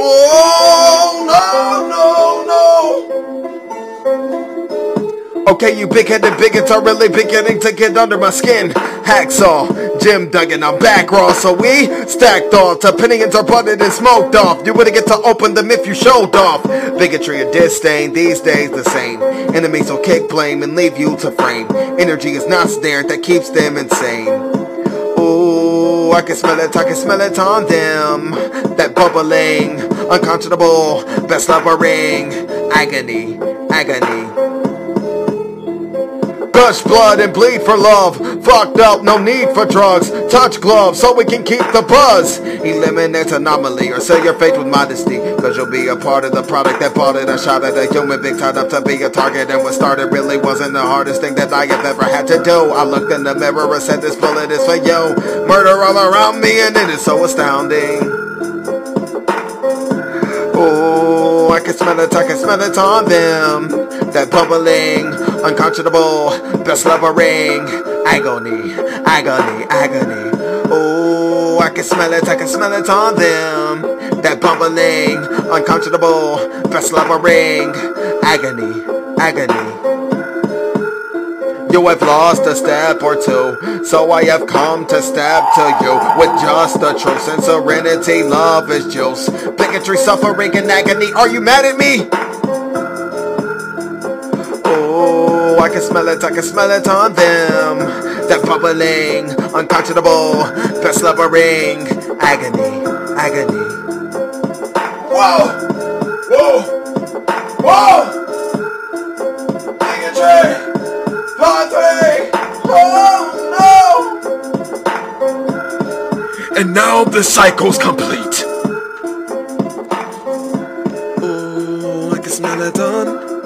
Oh. Okay, you big-headed bigots are really beginning to get under my skin. Hacksaw, Jim Duggan, I'm back raw, so we stacked off. Opinions are butted and smoked off. You wouldn't get to open them if you showed off. Bigotry or disdain, these days the same. Enemies will kick blame and leave you to frame. Energy is not there that keeps them insane. Ooh, I can smell it, I can smell it on them. That bubbling, unconscionable, best lovering, agony, agony. Gush blood and bleed for love. Fucked up, no need for drugs. Touch gloves so we can keep the buzz. Eliminate anomaly or sell your faith with modesty. Cause you'll be a part of the product that bought it. A shot at a human being tied up to be a target. And what started really wasn't the hardest thing that I have ever had to do. I looked in the mirror and said, This bullet is for you. Murder all around me, and it is so astounding. Oh, I can smell it, I can smell it on them. That bubbling, unconscionable, best lovering, agony, agony, agony. Oh, I can smell it, I can smell it on them. That bubbling, unconscionable, best lovering, agony, agony. You have lost a step or two, so I have come to stab to you with just the truth and serenity. Love is juice, bigotry, suffering, and agony. Are you mad at me? Can smell it, I can smell it on them. That bubbling, unconscionable, best lovering, agony, agony. Whoa! Whoa! Whoa! Bigotry! Padre! Oh no! And now the cycle's complete. Oh, I can smell it on